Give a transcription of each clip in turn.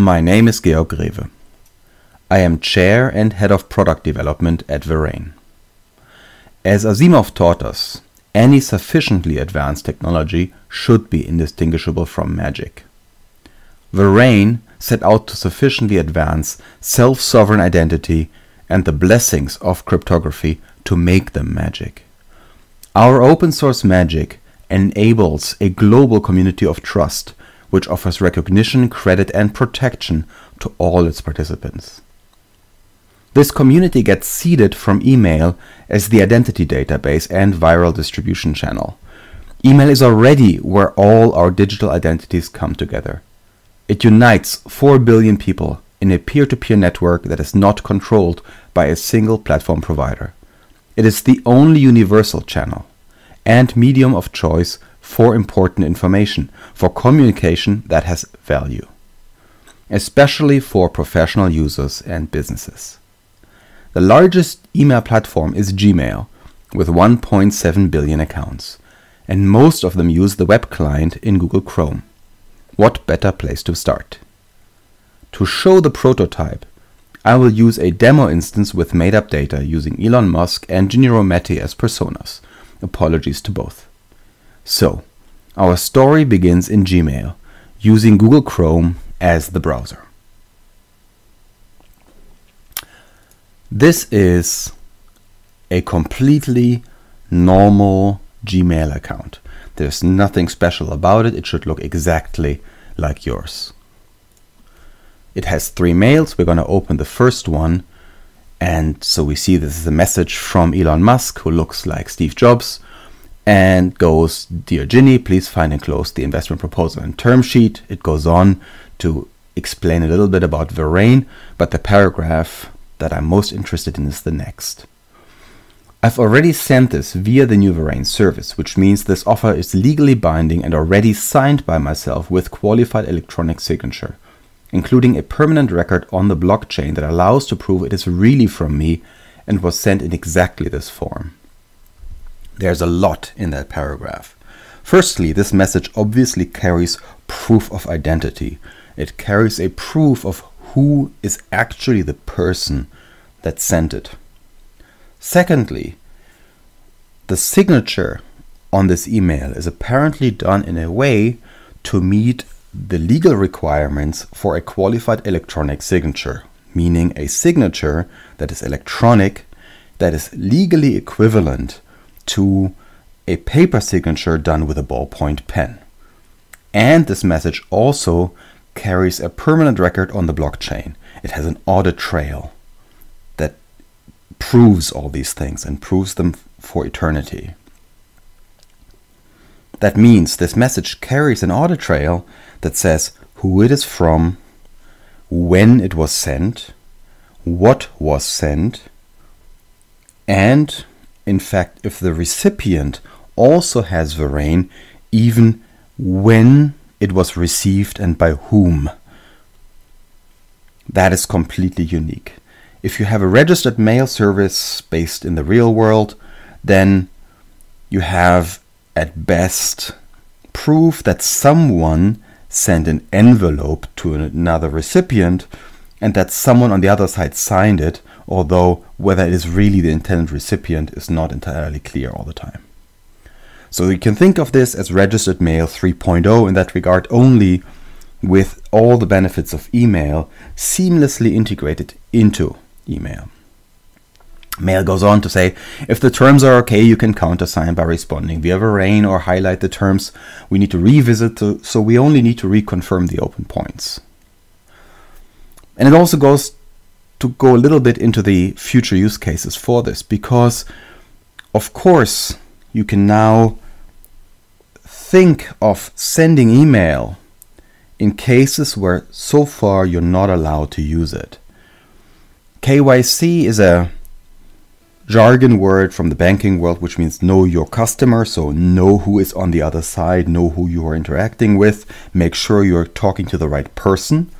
My name is Georg Greve. I am Chair and Head of Product Development at Vereign. As Asimov taught us, any sufficiently advanced technology should be indistinguishable from magic. Vereign set out to sufficiently advance self-sovereign identity and the blessings of cryptography to make them magic. Our open source magic enables a global community of trust which offers recognition, credit and protection to all its participants. This community gets seeded from email as the identity database and viral distribution channel. Email is already where all our digital identities come together. It unites 4 billion people in a peer-to-peer network that is not controlled by a single platform provider. It is the only universal channel and medium of choice for important information, for communication that has value, especially for professional users and businesses. The largest email platform is Gmail, with 1.7 billion accounts, and most of them use the web client in Google Chrome. What better place to start? To show the prototype, I will use a demo instance with made-up data using Elon Musk and Ginni Rometty as personas. Apologies to both. So, our story begins in Gmail, using Google Chrome as the browser. This is a completely normal Gmail account. There's nothing special about it. It should look exactly like yours. It has three mails. We're going to open the first one. And so we see this is a message from Elon Musk, who looks like Steve Jobs, and goes, Dear Ginni, please find and close the investment proposal and term sheet. It goes on to explain a little bit about Vereign, but the paragraph that I'm most interested in is the next. I've already sent this via the new Vereign service, which means this offer is legally binding and already signed by myself with qualified electronic signature, including a permanent record on the blockchain that allows to prove it is really from me and was sent in exactly this form. There's a lot in that paragraph. Firstly, this message obviously carries proof of identity. It carries a proof of who is actually the person that sent it. Secondly, the signature on this email is apparently done in a way to meet the legal requirements for a qualified electronic signature, meaning a signature that is electronic, that is legally equivalent to a paper signature done with a ballpoint pen. And this message also carries a permanent record on the blockchain. It has an audit trail that proves all these things and proves them for eternity. That means this message carries an audit trail that says who it is from, when it was sent, what was sent, and in fact, if the recipient also has Vereign, even when it was received and by whom. That is completely unique. If you have a registered mail service based in the real world, then you have at best proof that someone sent an envelope to another recipient and that someone on the other side signed it, although whether it is really the intended recipient is not entirely clear all the time. So you can think of this as registered mail 3.0 in that regard only with all the benefits of email seamlessly integrated into email. Mail goes on to say, if the terms are okay, you can countersign by responding via Vereign or highlight the terms we need to revisit, to, so we only need to reconfirm the open points. And it also goes to go a little bit into the future use cases for this, because of course you can now think of sending email in cases where so far you're not allowed to use it. KYC is a jargon word from the banking world which means know your customer, so know who is on the other side, know who you are interacting with, make sure you're talking to the right person.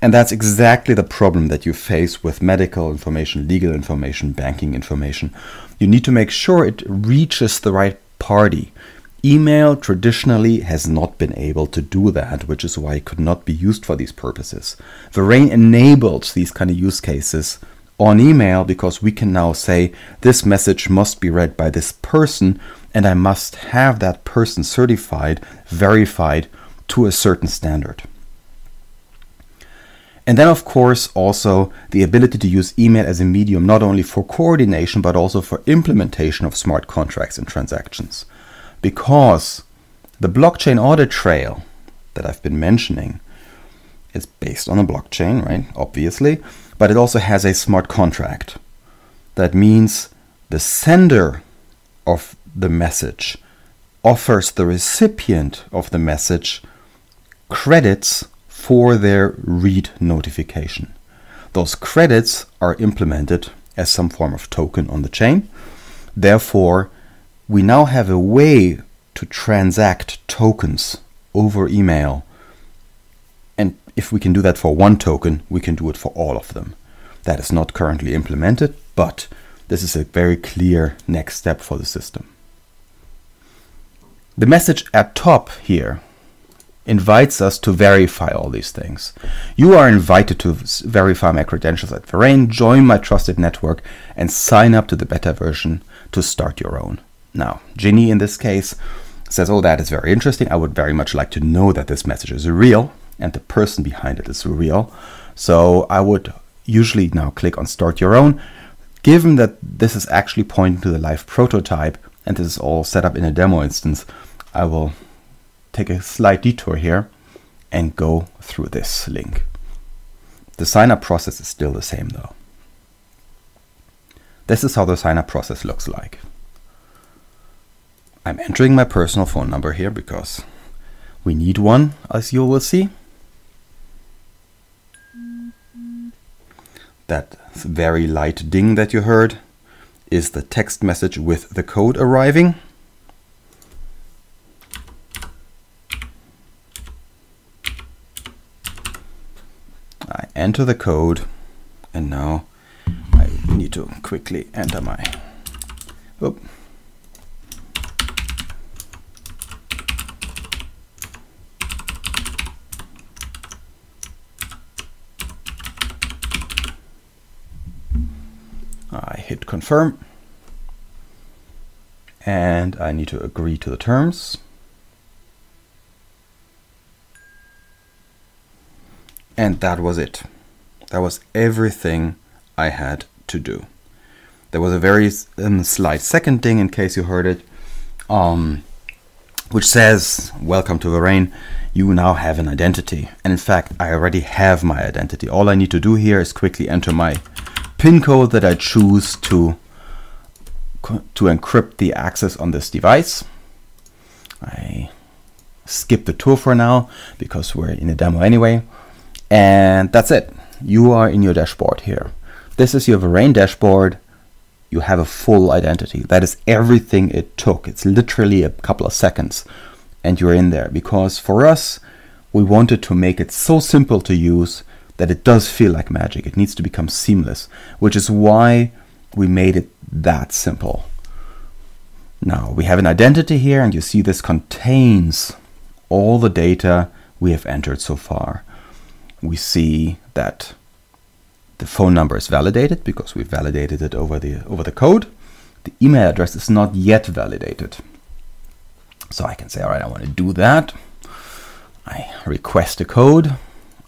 And that's exactly the problem that you face with medical information, legal information, banking information. You need to make sure it reaches the right party. Email traditionally has not been able to do that, which is why it could not be used for these purposes. Vereign enables these kind of use cases on email because we can now say this message must be read by this person and I must have that person certified, verified to a certain standard. And then, of course, also the ability to use email as a medium not only for coordination but also for implementation of smart contracts and transactions. Because the blockchain audit trail that I've been mentioning is based on a blockchain, right? Obviously, but it also has a smart contract. That means the sender of the message offers the recipient of the message credits for their read notification. Those credits are implemented as some form of token on the chain. Therefore, we now have a way to transact tokens over email. And if we can do that for one token, we can do it for all of them. That is not currently implemented, but this is a very clear next step for the system. The message at top here invites us to verify all these things. You are invited to verify my credentials at Vereign, join my trusted network, and sign up to the beta version to start your own. Now, Ginni in this case says, Oh, that is very interesting. I would very much like to know that this message is real and the person behind it is real. So I would usually now click on Start Your Own. Given that this is actually pointing to the live prototype and this is all set up in a demo instance, I will take a slight detour here and go through this link. The sign up process is still the same though. This is how the sign up process looks like. I'm entering my personal phone number here because we need one, as you will see. That very light ding that you heard is the text message with the code arriving. Enter the code. And now I need to quickly enter my oh, I hit confirm. And I need to agree to the terms And that was it. That was everything I had to do. There was a very um, slight second thing, in case you heard it, um, which says, Welcome to Vereign. You now have an identity. And in fact, I already have my identity. All I need to do here is quickly enter my PIN code that I choose to, to encrypt the access on this device. I skip the tour for now because we're in a demo anyway. And that's it. You are in your dashboard here. This is your Vereign dashboard. You have a full identity. That is everything it took. It's literally a couple of seconds and you're in there because for us, we wanted to make it so simple to use that it does feel like magic. It needs to become seamless, which is why we made it that simple. Now we have an identity here and you see this contains all the data we have entered so far we see that the phone number is validated because we validated it over the over the code. The email address is not yet validated. So I can say, all right, I want to do that. I request a code.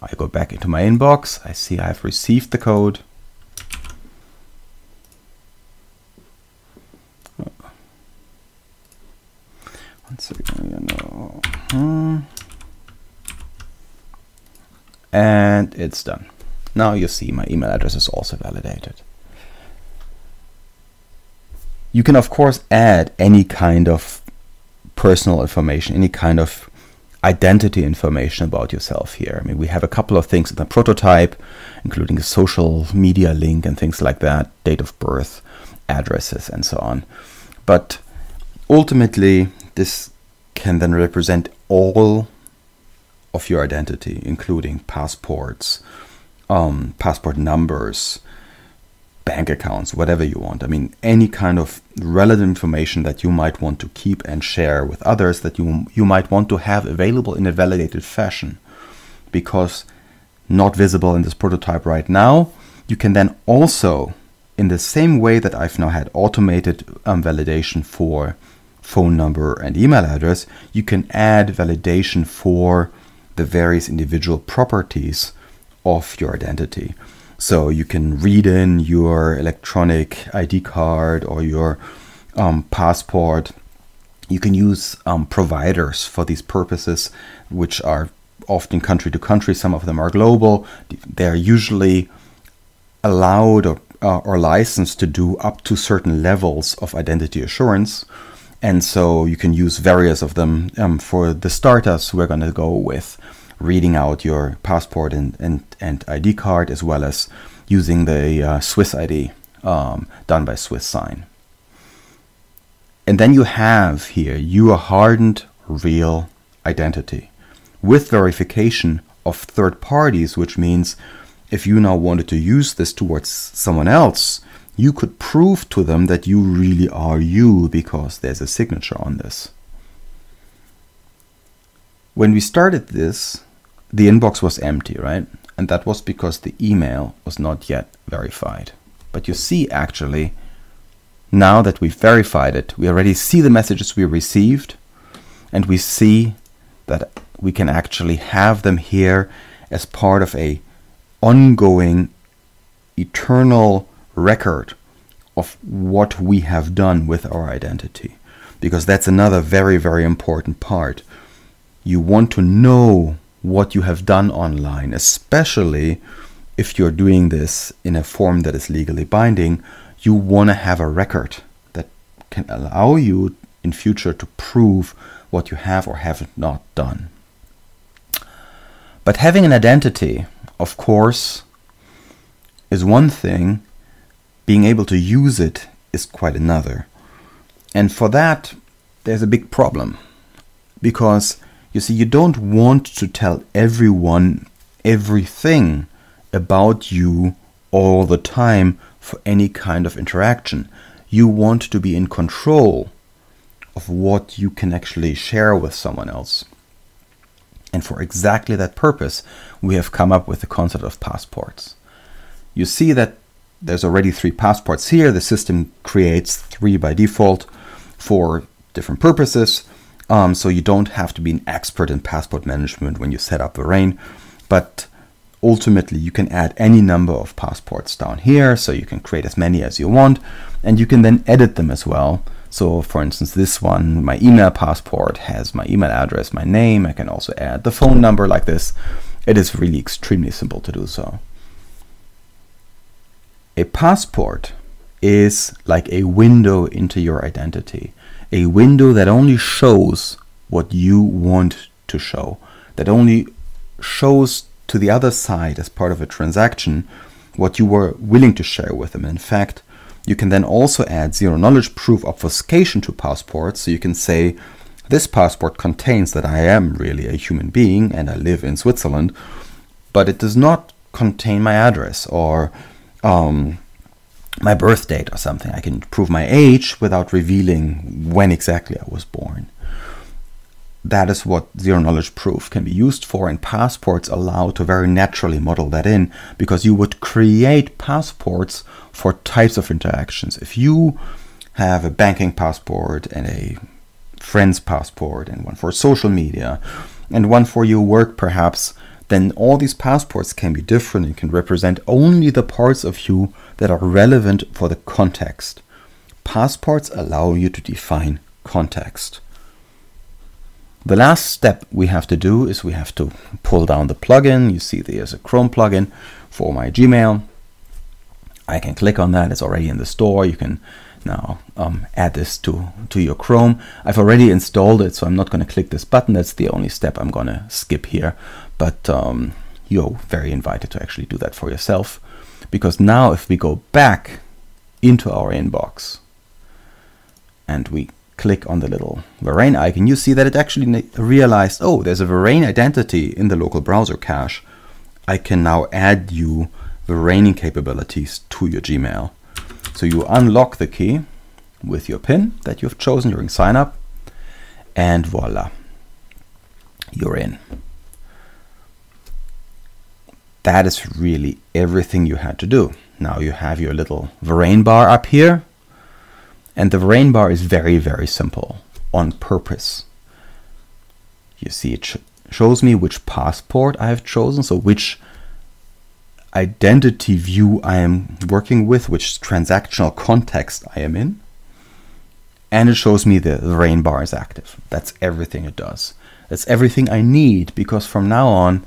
I go back into my inbox. I see I've received the code. One second, know. Hmm and it's done. Now you see my email address is also validated. You can of course add any kind of personal information, any kind of identity information about yourself here. I mean, we have a couple of things in the prototype, including a social media link and things like that, date of birth, addresses, and so on. But ultimately, this can then represent all of your identity, including passports, um, passport numbers, bank accounts, whatever you want. I mean, any kind of relevant information that you might want to keep and share with others that you, you might want to have available in a validated fashion. Because not visible in this prototype right now, you can then also, in the same way that I've now had automated um, validation for phone number and email address, you can add validation for the various individual properties of your identity. So you can read in your electronic ID card or your um, passport. You can use um, providers for these purposes, which are often country to country. Some of them are global. They're usually allowed or, uh, or licensed to do up to certain levels of identity assurance. And so you can use various of them. Um, for the starters, we're going to go with reading out your passport and, and, and ID card, as well as using the uh, Swiss ID um, done by SwissSign. And then you have here your hardened real identity with verification of third parties, which means if you now wanted to use this towards someone else, you could prove to them that you really are you because there's a signature on this. When we started this, the inbox was empty, right? And that was because the email was not yet verified. But you see, actually, now that we've verified it, we already see the messages we received, and we see that we can actually have them here as part of a ongoing, eternal record of what we have done with our identity. Because that's another very, very important part. You want to know what you have done online, especially if you're doing this in a form that is legally binding, you want to have a record that can allow you in future to prove what you have or have not done. But having an identity, of course, is one thing, being able to use it is quite another. And for that, there's a big problem. Because you see, you don't want to tell everyone everything about you all the time for any kind of interaction. You want to be in control of what you can actually share with someone else. And for exactly that purpose, we have come up with the concept of passports. You see that there's already three passports here. The system creates three by default for different purposes. Um, so you don't have to be an expert in passport management when you set up Vereign, but ultimately you can add any number of passports down here. So you can create as many as you want, and you can then edit them as well. So for instance, this one, my email passport has my email address, my name. I can also add the phone number like this. It is really extremely simple to do so. A passport is like a window into your identity a window that only shows what you want to show, that only shows to the other side as part of a transaction what you were willing to share with them. In fact, you can then also add zero knowledge proof obfuscation to passports. So you can say, this passport contains that I am really a human being and I live in Switzerland, but it does not contain my address or um, my birth date or something. I can prove my age without revealing when exactly I was born. That is what zero knowledge proof can be used for, and passports allow to very naturally model that in because you would create passports for types of interactions. If you have a banking passport and a friend's passport and one for social media and one for your work, perhaps, then all these passports can be different and can represent only the parts of you that are relevant for the context. Passports allow you to define context. The last step we have to do is we have to pull down the plugin. You see there's a Chrome plugin for my Gmail. I can click on that. It's already in the store. You can now um, add this to, to your Chrome. I've already installed it, so I'm not going to click this button. That's the only step I'm going to skip here. But um, you're very invited to actually do that for yourself. Because now if we go back into our inbox and we click on the little Vereign icon, you see that it actually realized, oh, there's a Vereign identity in the local browser cache. I can now add you Verraining capabilities to your Gmail. So you unlock the key with your PIN that you've chosen during sign up, and voila, you're in. That is really everything you had to do. Now you have your little Vereign bar up here, and the Vereign bar is very, very simple on purpose. You see, it sh shows me which passport I have chosen, so which identity view I am working with, which transactional context I am in. And it shows me the, the rain bar is active. That's everything it does. That's everything I need because from now on,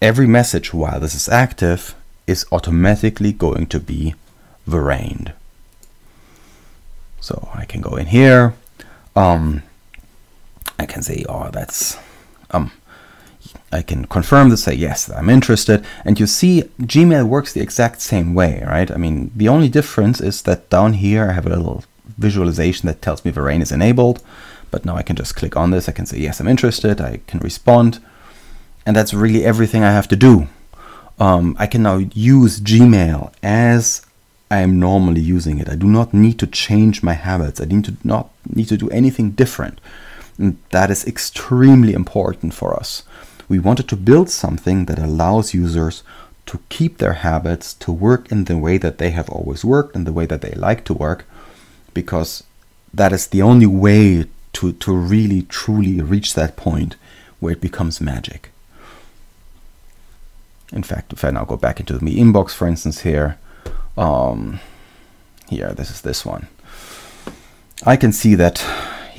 every message while this is active is automatically going to be Vereigned. So I can go in here. Um, I can say, oh, that's um, I can confirm this, say yes, I'm interested. And you see Gmail works the exact same way, right? I mean, the only difference is that down here I have a little visualization that tells me Vereign is enabled. But now I can just click on this. I can say, yes, I'm interested. I can respond. And that's really everything I have to do. Um, I can now use Gmail as I am normally using it. I do not need to change my habits. I need to not need to do anything different. And that is extremely important for us. We wanted to build something that allows users to keep their habits, to work in the way that they have always worked, in the way that they like to work, because that is the only way to, to really truly reach that point where it becomes magic. In fact, if I now go back into the inbox, for instance, here, um, here, this is this one. I can see that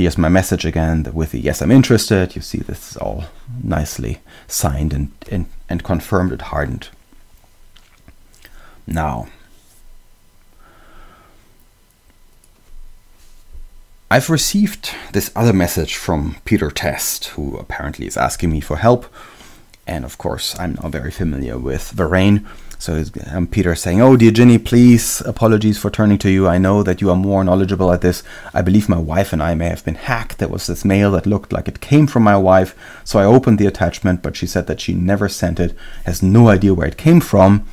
here's my message again with the yes, I'm interested. You see this is all nicely signed and, and, and confirmed and hardened. Now, I've received this other message from Peter Test, who apparently is asking me for help. And of course, I'm now very familiar with Vereign. So um, Peter saying, "Oh, dear Ginni, please, apologies for turning to you. I know that you are more knowledgeable at this. I believe my wife and I may have been hacked. There was this mail that looked like it came from my wife, so I opened the attachment, but she said that she never sent it, has no idea where it came from."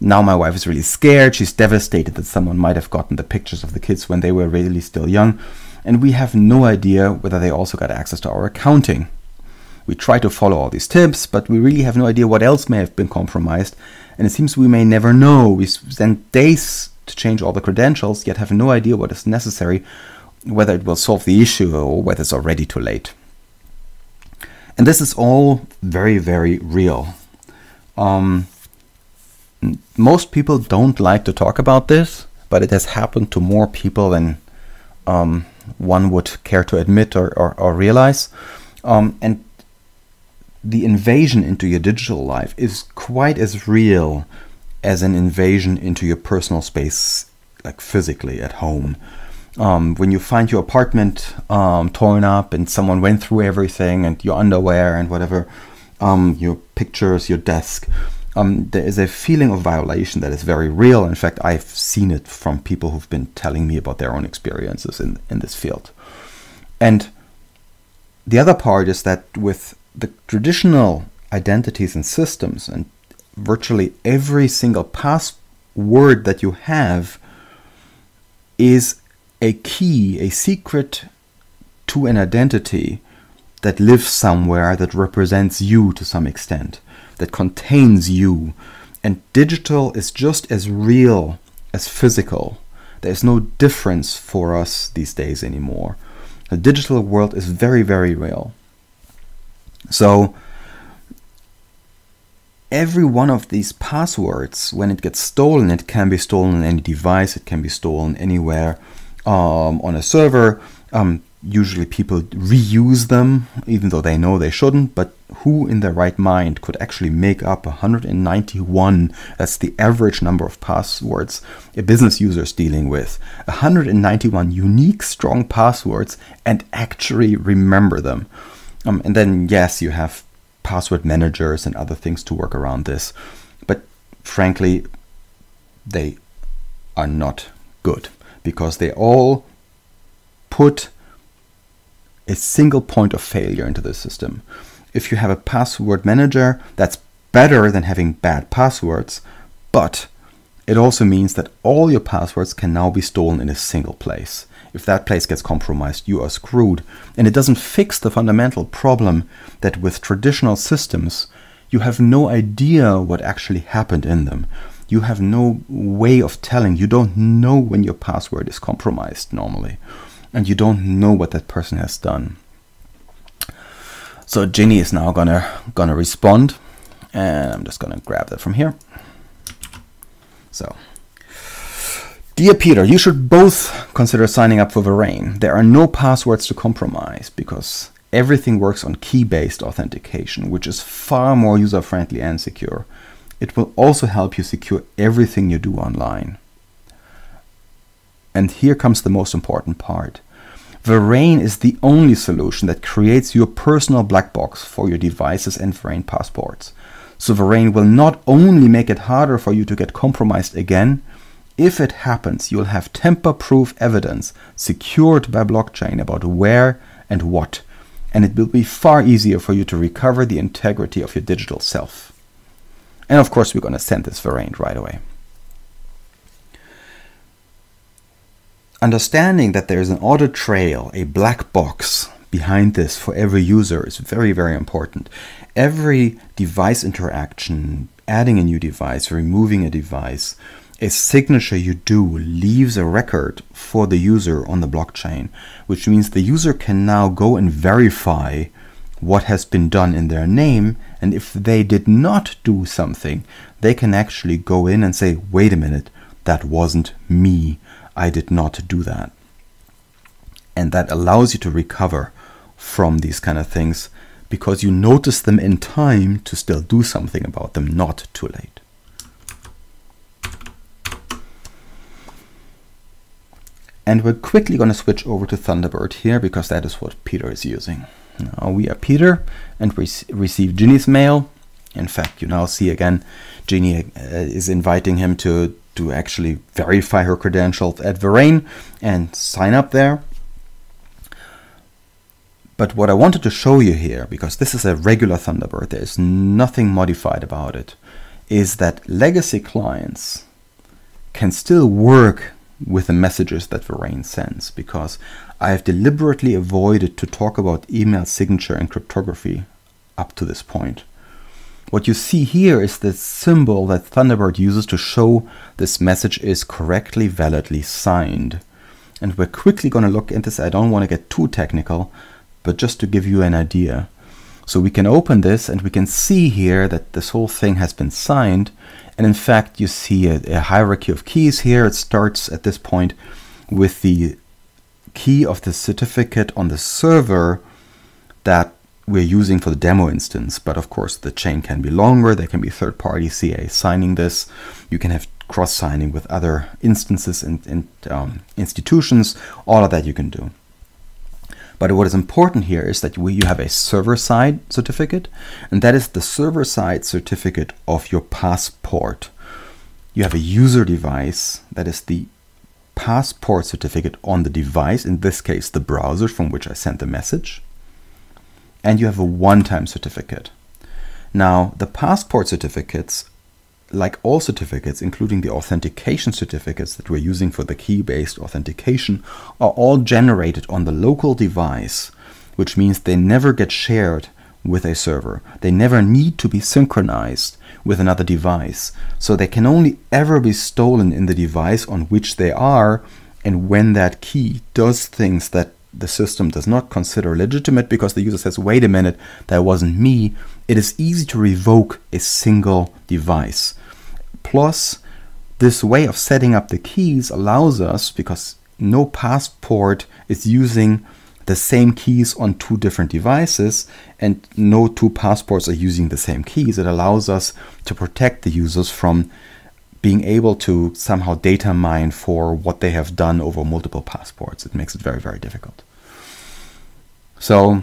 Now my wife is really scared. She's devastated that someone might have gotten the pictures of the kids when they were really still young, and we have no idea whether they also got access to our accounting. We try to follow all these tips, but we really have no idea what else may have been compromised, and it seems we may never know. We spend days to change all the credentials, yet have no idea what is necessary, whether it will solve the issue or whether it's already too late. And this is all very, very real. Um, most people don't like to talk about this, but it has happened to more people than um, one would care to admit or, or, or realize. Um, and the invasion into your digital life is quite as real as an invasion into your personal space, like physically at home. Um, when you find your apartment um, torn up and someone went through everything and your underwear and whatever, um, your pictures, your desk, um, there is a feeling of violation that is very real. In fact, I've seen it from people who've been telling me about their own experiences in, in this field. And the other part is that with the traditional identities and systems and virtually every single password that you have is a key, a secret to an identity that lives somewhere that represents you to some extent, that contains you. And digital is just as real as physical. There's no difference for us these days anymore. The digital world is very, very real. So every one of these passwords, when it gets stolen, it can be stolen on any device, it can be stolen anywhere um, on a server. Um, usually people reuse them, even though they know they shouldn't. But who in their right mind could actually make up 191? That's the average number of passwords a business user is dealing with. 191 unique, strong passwords and actually remember them. Um, and then, yes, you have password managers and other things to work around this. But frankly, they are not good because they all put a single point of failure into the system. If you have a password manager, that's better than having bad passwords, but it also means that all your passwords can now be stolen in a single place. If that place gets compromised, you are screwed. And it doesn't fix the fundamental problem that with traditional systems, you have no idea what actually happened in them. You have no way of telling. You don't know when your password is compromised normally. And you don't know what that person has done. So Ginni is now gonna gonna respond, and I'm just gonna grab that from here. So, dear Peter, you should both consider signing up for Vereign. There are no passwords to compromise because everything works on key-based authentication, which is far more user-friendly and secure. It will also help you secure everything you do online. And here comes the most important part. Vereign is the only solution that creates your personal black box for your devices and Vereign passports. So Vereign will not only make it harder for you to get compromised again, if it happens, you'll have tamper-proof evidence secured by blockchain about where and what, and it will be far easier for you to recover the integrity of your digital self. And of course, we're going to send this Vereign right away. Understanding that there is an audit trail, a black box behind this for every user is very, very important. Every device interaction, adding a new device, removing a device, a signature you do leaves a record for the user on the blockchain, which means the user can now go and verify what has been done in their name. And if they did not do something, they can actually go in and say, wait a minute, that wasn't me. I did not do that. And that allows you to recover from these kind of things because you notice them in time to still do something about them, not too late. And we're quickly going to switch over to Thunderbird here because that is what Peter is using. Now we are Peter and we receive Ginni's mail. In fact, you now see again, Ginni uh, is inviting him to to actually verify her credentials at Vereign and sign up there. But what I wanted to show you here, because this is a regular Thunderbird, there is nothing modified about it, is that legacy clients can still work with the messages that Vereign sends, because I have deliberately avoided to talk about email signature and cryptography up to this point. What you see here is the symbol that Thunderbird uses to show this message is correctly, validly signed. And we're quickly going to look into this. I don't want to get too technical, but just to give you an idea. So we can open this and we can see here that this whole thing has been signed. And in fact, you see a, a hierarchy of keys here. It starts at this point with the key of the certificate on the server that we're using for the demo instance. But of course, the chain can be longer. There can be third-party CA signing this. You can have cross-signing with other instances and, and um, institutions. All of that you can do. But what is important here is that you have a server-side certificate, and that is the server-side certificate of your passport. You have a user device, that is the passport certificate on the device, in this case the browser from which I sent the message and you have a one-time certificate. Now, the passport certificates, like all certificates, including the authentication certificates that we're using for the key-based authentication, are all generated on the local device, which means they never get shared with a server. They never need to be synchronized with another device. So they can only ever be stolen in the device on which they are and when that key does things that the system does not consider legitimate because the user says, wait a minute, that wasn't me, it is easy to revoke a single device. Plus, this way of setting up the keys allows us, because no passport is using the same keys on two different devices and no two passports are using the same keys, it allows us to protect the users from being able to somehow data mine for what they have done over multiple passports. It makes it very, very difficult. So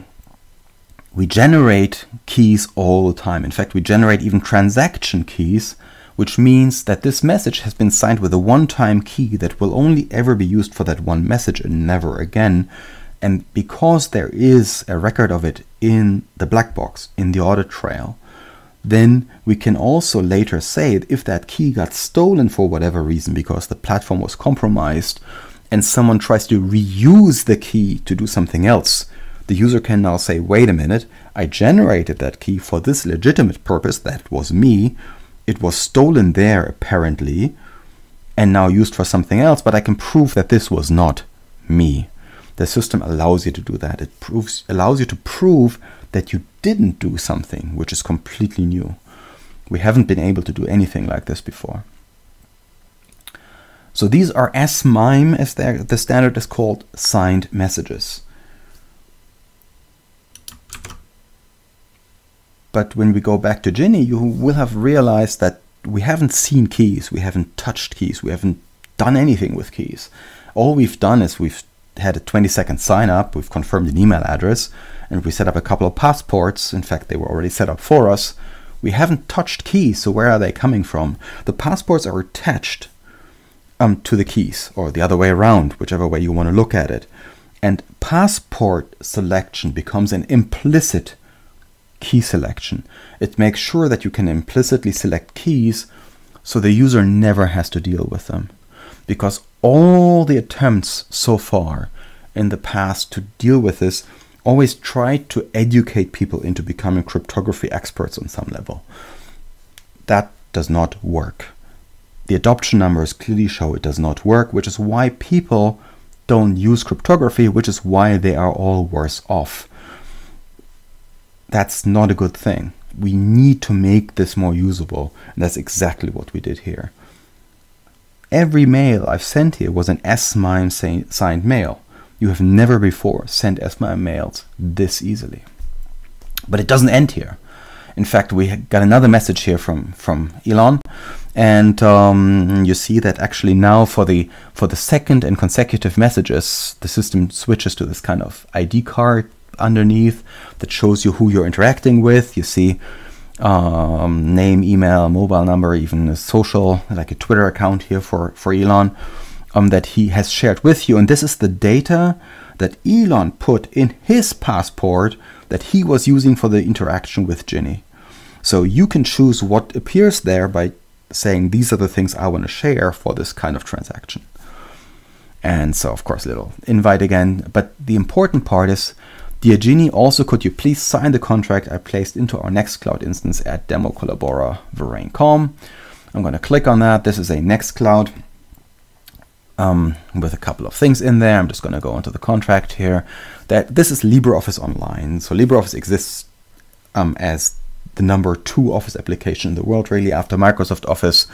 we generate keys all the time. In fact, we generate even transaction keys, which means that this message has been signed with a one-time key that will only ever be used for that one message and never again. And because there is a record of it in the black box, in the audit trail, then we can also later say if that key got stolen for whatever reason because the platform was compromised and someone tries to reuse the key to do something else, the user can now say, wait a minute, I generated that key for this legitimate purpose, that was me. It was stolen there apparently and now used for something else, but I can prove that this was not me. The system allows you to do that. It proves allows you to prove that you didn't do something which is completely new. We haven't been able to do anything like this before. So these are SMIME, as the standard is called, signed messages. But when we go back to Ginni, you will have realized that we haven't seen keys, we haven't touched keys, we haven't done anything with keys. All we've done is we've had a 20 second sign up, we've confirmed an email address, and we set up a couple of passports. In fact, they were already set up for us. We haven't touched keys, so where are they coming from? The passports are attached um, to the keys, or the other way around, whichever way you want to look at it. And passport selection becomes an implicit key selection. It makes sure that you can implicitly select keys so the user never has to deal with them. Because all the attempts so far in the past to deal with this always tried to educate people into becoming cryptography experts on some level. That does not work. The adoption numbers clearly show it does not work, which is why people don't use cryptography, which is why they are all worse off. That's not a good thing. We need to make this more usable, and that's exactly what we did here. Every mail I've sent here was an S-MIME signed mail. You have never before sent S-MIME mails this easily. But it doesn't end here. In fact, we got another message here from, from Elon, and um, you see that actually now for the for the second and consecutive messages, the system switches to this kind of ID card underneath that shows you who you're interacting with. You see um, name, email, mobile number, even a social, like a Twitter account here for, for Elon um, that he has shared with you. And this is the data that Elon put in his passport that he was using for the interaction with Ginni. So you can choose what appears there by saying these are the things I want to share for this kind of transaction. And so, of course, little invite again. But the important part is Dear Ginni, also could you please sign the contract I placed into our Nextcloud instance at demo collabora Vereign.com. I'm going to click on that. This is a Nextcloud um, with a couple of things in there. I'm just going to go into the contract here. That This is LibreOffice Online. So LibreOffice exists um, as the number two Office application in the world, really, after Microsoft Office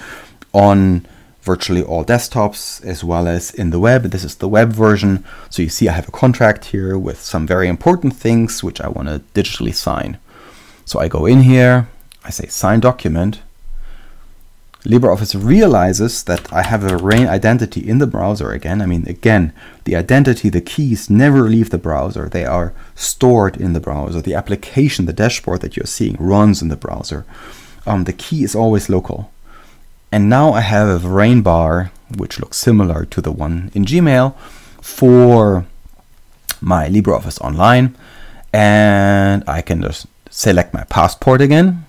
on virtually all desktops as well as in the web. This is the web version. So you see I have a contract here with some very important things which I want to digitally sign. So I go in here, I say sign document. LibreOffice realizes that I have a Rain identity in the browser again. I mean, again, the identity, the keys never leave the browser. They are stored in the browser. The application, the dashboard that you're seeing runs in the browser. Um, the key is always local. And now I have a rain bar, which looks similar to the one in Gmail, for my LibreOffice Online. And I can just select my passport again,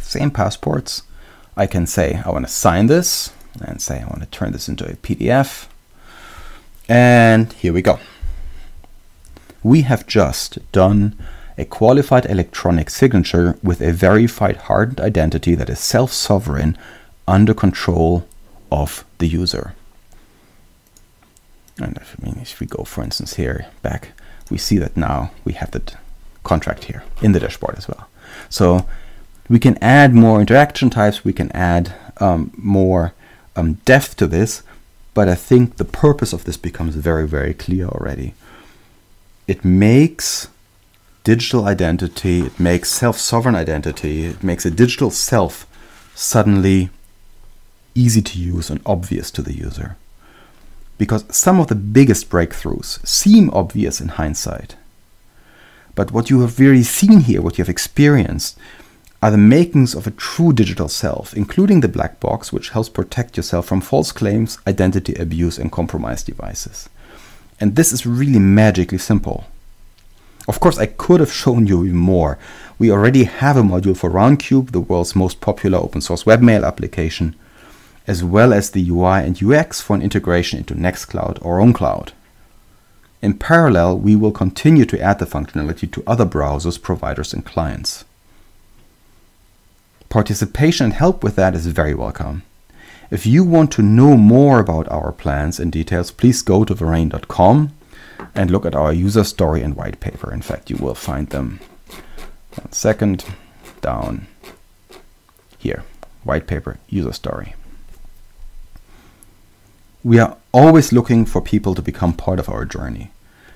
same passports. I can say I want to sign this and say I want to turn this into a PDF. And here we go. We have just done a qualified electronic signature with a verified hardened identity that is self-sovereign under control of the user. And if, I mean, if we go, for instance, here back, we see that now we have the contract here in the dashboard as well. So we can add more interaction types, we can add um, more um, depth to this, but I think the purpose of this becomes very, very clear already. It makes digital identity, it makes self-sovereign identity, it makes a digital self suddenly easy to use and obvious to the user. Because some of the biggest breakthroughs seem obvious in hindsight. But what you have really seen here, what you have experienced, are the makings of a true digital self, including the black box, which helps protect yourself from false claims, identity abuse, and compromised devices. And this is really magically simple. Of course, I could have shown you even more. We already have a module for Roundcube, the world's most popular open source webmail application, as well as the UI and UX for an integration into Nextcloud or OwnCloud. In parallel, we will continue to add the functionality to other browsers, providers, and clients. Participation and help with that is very welcome. If you want to know more about our plans and details, please go to Vereign.com and look at our user story and white paper. In fact, you will find them one second down here, white paper, user story. We are always looking for people to become part of our journey.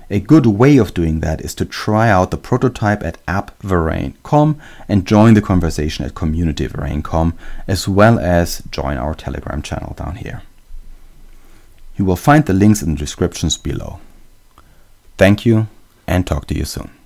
A good way of doing that is to try out the prototype at app.vereign.com and join the conversation at community.vereign.com as well as join our Telegram channel down here. You will find the links in the descriptions below. Thank you and talk to you soon.